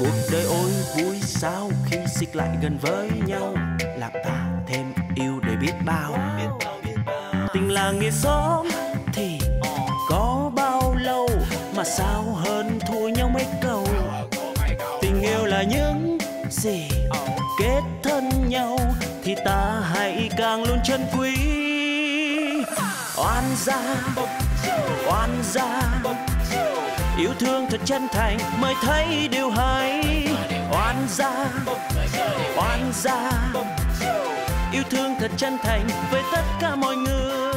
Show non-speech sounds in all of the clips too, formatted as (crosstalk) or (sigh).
cuộc đời ôi vui sao khi xích lại gần với nhau? Làm ta thêm yêu để biết bao. Tình là nghĩa xóm thì có bao lâu mà sao hơn thua nhau mấy câu? Tình yêu là những gì kết thân nhau thì ta hãy càng luôn trân quý. Oan gia oan gia yêu thương thật chân thành mới thấy điều hay. Oan gia oan gia. Yêu thương thật chân thành với tất cả mọi người.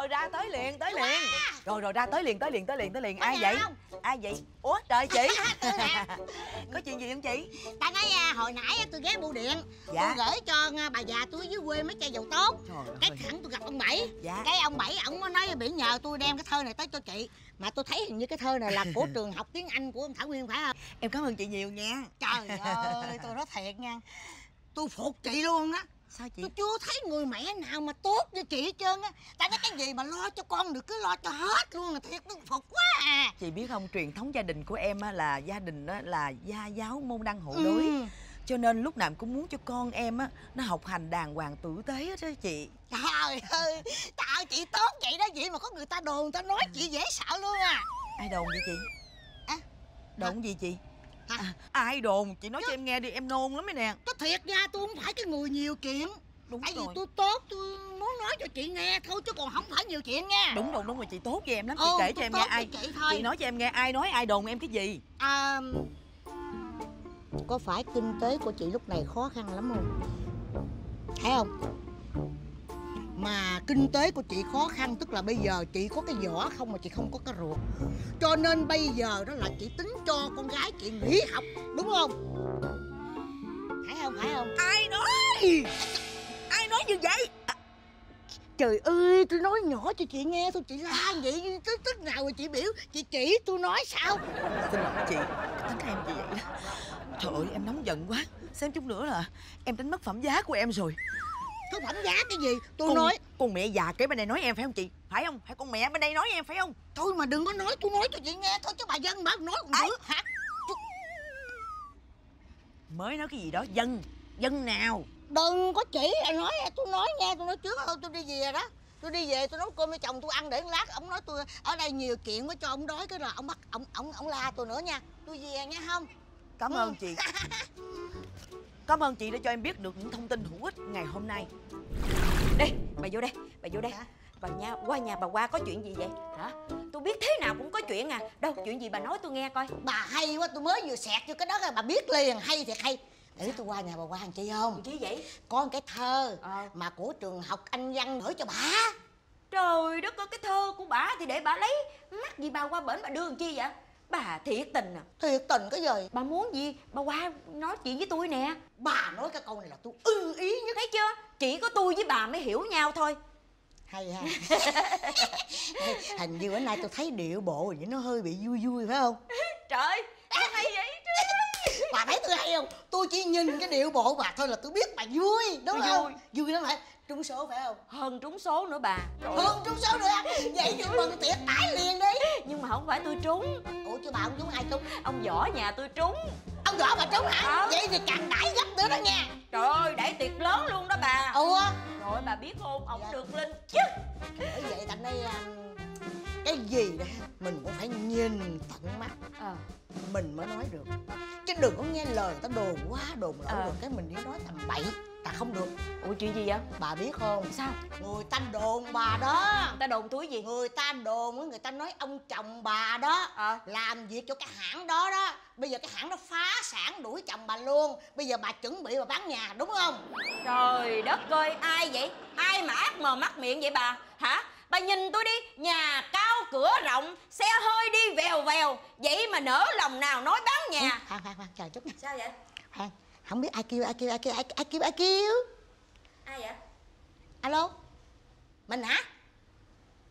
Rồi ra tới liền tới liền. Rồi rồi ra tới liền tới liền tới liền tới liền. Ai vậy? ai vậy? Ủa trời chị. (laughs) Có chuyện gì không chị? Tại nói à, hồi nãy á, tôi ghé bưu điện. Dạ. tôi gửi cho à, bà già tôi dưới quê mấy chai dầu tốt. Trời cái ơi khẳng tôi gặp ông bảy. Dạ. cái ông bảy ổng mới nói bị nhờ tôi đem cái thơ này tới cho chị. Mà tôi thấy hình như cái thơ này là của (laughs) trường học tiếng anh của ông thảo nguyên phải không? Em cảm ơn chị nhiều nha. Trời ơi tôi nói thiệt nha. Tôi phục chị luôn á sao chị? Tôi chưa thấy người mẹ nào mà tốt như chị hết trơn á. Tại nói cái gì mà lo cho con được cứ lo cho hết luôn là thiệt tôi phục quá à. Chị biết không truyền thống gia đình của em á, là gia đình á, là gia giáo môn đăng hộ Ừ. đối cho nên lúc nào cũng muốn cho con em á nó học hành đàng hoàng tử tế hết đó chị. Trời ơi, tạo chị tốt vậy đó vậy mà có người ta đồn người ta nói chị dễ sợ luôn à. Ai đồn vậy chị? À, đồn gì chị? À, ai đồn? Chị nói cho em nghe đi em nôn lắm ấy nè. Có thiệt nha, tôi không phải cái người nhiều chuyện. Đúng Tại vì rồi. tôi tốt, tôi muốn nói cho chị nghe thôi chứ còn không phải nhiều chuyện nha. Đúng rồi đúng rồi chị tốt với em lắm. Chị Ừ, kể cho em nghe ai chị thôi. chị nói cho em nghe ai nói ai đồn em cái gì? À, Có phải kinh tế của chị lúc này khó khăn lắm không? Thấy không? Mà kinh tế của chị khó khăn tức là bây giờ chị có cái vỏ không mà chị không có cái ruột Cho nên bây giờ đó là chị tính cho con gái chị nghỉ học đúng không? Phải không? Phải không? ai nói ai nói như vậy À, Trời ơi, tôi nói nhỏ cho chị nghe thôi, chị la vậy, tức tức nào rồi chị biểu, chị chỉ tôi nói sao? xin lỗi chị tính em như vậy đó trời ơi em nóng giận quá xem chút nữa là em đánh mất phẩm giá của em rồi Có phẩm giá cái gì? Tôi con, nói, con mẹ già kế bên này nói em phải không chị? Phải không? Phải con mẹ bên đây nói em phải không? Thôi mà đừng có nói, tôi nói cho chị nghe thôi chứ bà dân bà nói còn dữ hả? mới nói cái gì đó dân. Dân nào? Đừng có chỉ là nói, tôi nói nghe, tôi nói trước thôi, tôi đi về đó. Tôi đi về tôi nấu cơm cho chồng tôi ăn để lát. Ông nói tôi ở đây nhiều chuyện quá cho ông đói cái là ông bắt ông ông ông la tôi nữa nha. Tôi về nha không? Cảm Ừ. ơn chị (laughs) cảm ơn chị đã cho em biết được những thông tin hữu ích ngày hôm nay Đây, bà vô đây, bà vô đây? Bà nha, qua nhà bà qua có chuyện gì vậy? Hả? Tôi biết thế nào cũng có chuyện à Đâu, chuyện gì bà nói tôi nghe coi bà hay quá tôi mới vừa xẹt vô cái đó rồi bà biết liền hay thiệt hay để tôi qua nhà bà quan chị không Chứ vậy? có một cái thơ Ờ. mà của trường học anh văn gửi cho bà Trời đất ơi, cái thơ của bà thì để bà lấy Mắc gì bà qua bển bà đưa làm chi vậy? Bà thiệt tình à. Thiệt tình cái gì? Bà muốn gì? Bà qua nói chuyện với tôi nè. Bà nói cái câu này là tôi ưng ý nhất. Thấy chưa? Chỉ có tôi với bà mới hiểu nhau thôi. Hay ha. Hình như bữa nay tôi thấy điệu bộ vậy nó hơi bị vui vui phải không? Trời, sao hay vậy? bà thấy tôi hay không? Tôi chỉ nhìn cái điệu bộ bà thôi là tôi biết bà vui đúng Tôi không? vui. vui lắm hả trúng số phải không? Hơn trúng số nữa bà. Trời hơn trúng số nữa. Vậy thì mừng tiệc tải liền đi. Nhưng mà không phải tôi trúng. Ủa chứ bà không trúng ai trúng? Ông võ nhà tôi trúng. Ông võ bà trúng hả? Ờ. vậy thì càng đãi gấp nữa đó nha. Trời ơi, đẩy tiệc lớn luôn đó bà. Ủa? Rồi bà biết không, ông Dạ. được lên bởi vậy thành đây um, cái gì đó mình cũng phải nhìn tận mắt Ờ, mình mới nói được chứ đừng có nghe lời người ta đồn quá đồn lỡ Ờ. rồi cái mình đi nói tầm bậy là không được ủa chuyện gì vậy? bà biết không Sao? người ta đồn bà đó Người ta đồn túi gì? người ta đồn người ta nói ông chồng bà đó Ờ. làm việc cho cái hãng đó đó bây giờ cái hãng đó phá sản đuổi chồng bà luôn bây giờ bà chuẩn bị bà bán nhà đúng không Trời đất ơi, ai vậy? Ai mà ác mờ mắt miệng vậy bà? Hả? Bà nhìn tôi đi, nhà cửa rộng, xe hơi đi vèo vèo Vậy mà nỡ lòng nào nói bán nhà. Khoan khoan khoan chờ chút nha. Sao vậy? khoan không biết ai kêu ai kêu ai kêu ai, ai kêu ai kêu. Ai vậy? alo? Mình hả?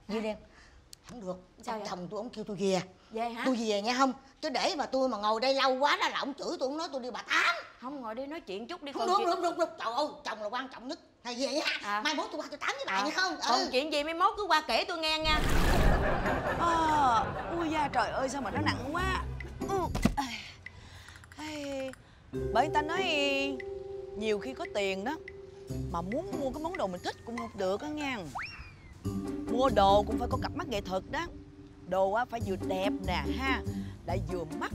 Gì đen không được Sao ông vậy? chồng tôi ông kêu tôi về Về hả? tôi về nghe không? Chứ để mà tôi mà ngồi đây lâu quá đó là ông chửi tôi ông nói tôi đi bà tám. Không ngồi đi nói chuyện chút đi không còn đúng chuyện... đúng đúng đúng trời ơi chồng là quan trọng nhất. Hay vậy á À. mai mốt tôi qua tôi tám với bà À, nghe không? Còn ừ. chuyện gì mai mốt cứ qua kể tôi nghe nha à, ui da trời ơi sao mà nó nặng quá. Ừ. bởi ta nói nhiều khi có tiền đó mà muốn mua cái món đồ mình thích cũng không được á nha mua đồ cũng phải có cặp mắt nghệ thuật đó. Đồ á phải vừa đẹp nè ha lại vừa mắt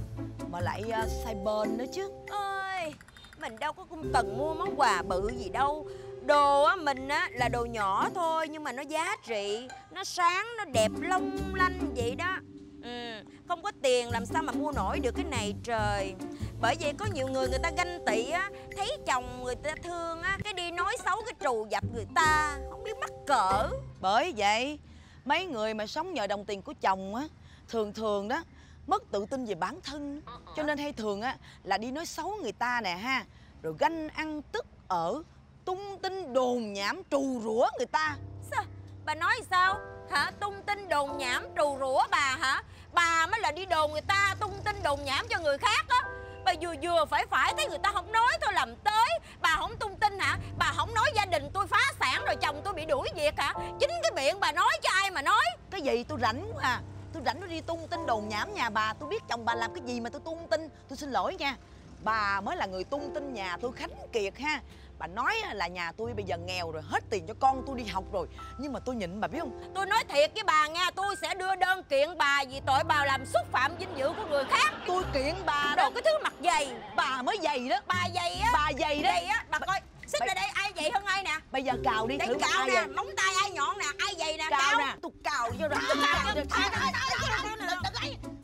mà lại uh, sai bên nữa chứ. Ơi mình đâu có cũng cần mua món quà bự gì đâu đồ á mình á là đồ nhỏ thôi nhưng mà nó giá trị. Nó sáng nó đẹp long lanh vậy đó. Ừ không có tiền làm sao mà mua nổi được cái này trời. Bởi vậy có nhiều người người ta ganh tị á thấy chồng người ta thương á cái đi nói xấu cái trù dập người ta không biết mắc cỡ. Bởi vậy mấy người mà sống nhờ đồng tiền của chồng á thường thường đó mất tự tin về bản thân. Cho nên hay thường á là đi nói xấu người ta nè ha rồi ganh ăn tức ở tung tin đồn nhảm trù rủa người ta Sao? Bà nói sao? Hả? Tung tin đồn nhảm trù rủa bà hả? Bà mới là đi đồn người ta tung tin đồn nhảm cho người khác á Bà vừa vừa phải phải thấy người ta không nói thôi làm tới Bà không tung tin hả? Bà không nói gia đình tôi phá sản rồi chồng tôi bị đuổi việc hả? Chính cái miệng bà nói cho ai mà nói cái gì tôi rảnh quá à tôi rảnh tôi đi tung tin đồn nhảm nhà bà tôi biết chồng bà làm cái gì mà tôi tung tin tôi xin lỗi nha bà mới là người tung tin nhà tôi khánh kiệt ha bà nói là nhà tôi bây giờ nghèo rồi hết tiền cho con tôi đi học rồi nhưng mà tôi nhịn bà biết không Tôi nói thiệt với bà nha Tôi sẽ đưa đơn kiện bà vì tội bà làm xúc phạm vinh dự của người khác tôi kiện bà Đồ đó cái thứ mặt dày bà mới dày đó Bà dày á bà dày đó Dày á Bà coi Xích Bà- lại đây ai dày hơn ai nè bây giờ cào đi Để thử cào nè móng tay ai nhọn nè ai dày nè cào nè tôi cào vô đó tôi cào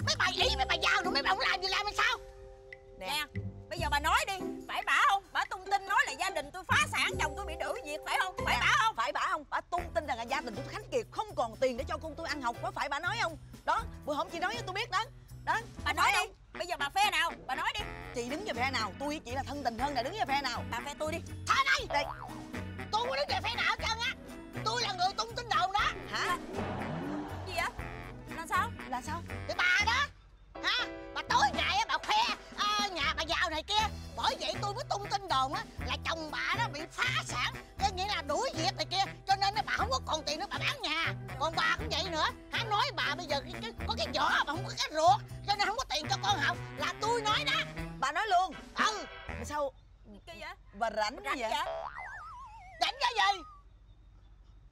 mấy bà ý mấy bà giàu rồi mấy bà không làm gì làm sao nè giờ bà nói đi, phải bả không? Bả tung tin nói là gia đình tôi phá sản, chồng tôi bị đuổi việc, phải không? Phải bả không? phải bà không? Bà tung tin rằng là gia đình tôi khánh kiệt không còn tiền để cho con tôi ăn học có phải bà nói không? Đó bữa hôm chị nói với tôi biết đó. Đó Bà nói đi, bây giờ bà phe nào? Bà nói đi, chị đứng về phe nào? Tôi với chị là thân tình hơn là đứng về phe nào? Bà phe tôi đi. thôi đây đây. Tôi có đứng về phe nào hết trơn á? Tôi là người tung tin đồn đó. Hả? Gì vậy? Là sao? là sao? Thì bà đó. Ha bà tối bởi vậy tôi mới tung tin đồn á là chồng bà đó bị phá sản có nghĩa là đuổi việc này kia cho nên bà không có còn tiền nữa bà bán nhà. Còn bà cũng vậy nữa hả? Nói bà bây giờ cái, cái, có cái vỏ bà không có cái ruột cho nên không có tiền cho con học là tôi nói đó. Bà nói luôn. Ừ. Mà sao Cái gì vậy? bà rảnh Rảnh vậy? vậy? đánh cái gì?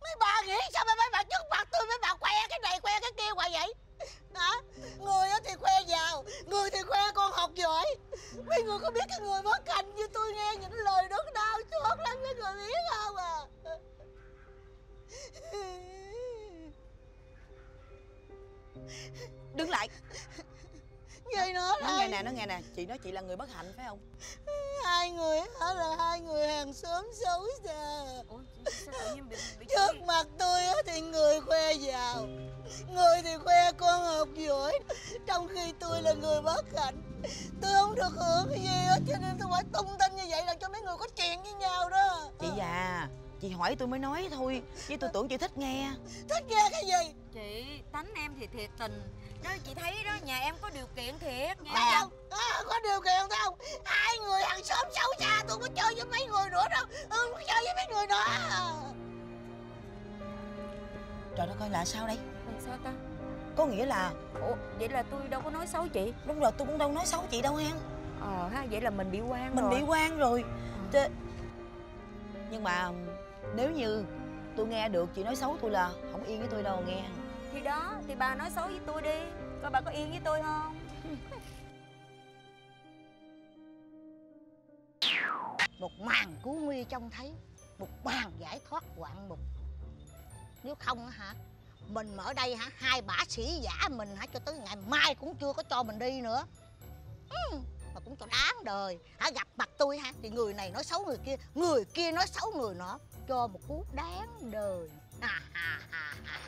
Mấy bà nghĩ sao mà mấy bà trước mặt tôi mấy bà khoe cái này khoe cái kia hoài vậy (laughs) hả người thì khoe giàu người thì khoe con học giỏi. Mấy người có biết cái người bất hạnh như tôi nghe những lời đớn đau chót lắm mấy người biết không à? (laughs) Đứng lại. Vậy nữa nó nghe nè nó nghe nè. Chị nói chị là người bất hạnh phải không? Hai người đó là hai người hàng xóm xấu xa. Ủa, bị, bị trước mặt tôi á thì người khoe giàu người thì khoe học giỏi trong khi tôi là người bất hạnh tôi không được hưởng cái gì hết cho nên tôi phải tung tin như vậy là cho mấy người có chuyện với nhau đó. Chị già chị hỏi tôi mới nói thôi chứ tôi tưởng chị thích nghe. Thích nghe cái gì? Chị, tánh em thì thiệt tình Đó chị thấy đó, nhà em có điều kiện thiệt thấy nha không? À, có điều kiện thấy không? Hai người hàng xóm xấu xa tôi không có chơi với mấy người nữa đâu. Ừ, không có chơi với mấy người nữa. Trời đất ơi là sao đây? Làm sao ta? Có nghĩa là Ủa, vậy là tôi đâu có nói xấu chị. Đúng rồi tôi cũng đâu nói xấu chị đâu hen Ờ ha, vậy là mình bị quan mình rồi. bị quan rồi Thế... nhưng mà nếu như tôi nghe được chị nói xấu tôi là không yên với tôi đâu nghe. Thì đó, thì bà nói xấu với tôi đi. Coi bà có yên với tôi không? (laughs) một màn cứu nguy trông thấy một màn giải thoát hoạn mục. Nếu không hả mình ở đây hả? Hai bả sĩ giả mình hả? Cho tới ngày mai cũng chưa có cho mình đi nữa. Ừ, mà cũng cho đáng đời. Hả gặp mặt tôi hả? Thì người này nói xấu người kia người kia nói xấu người nọ. Cho một cú đáng đời. Ha ha ha ha.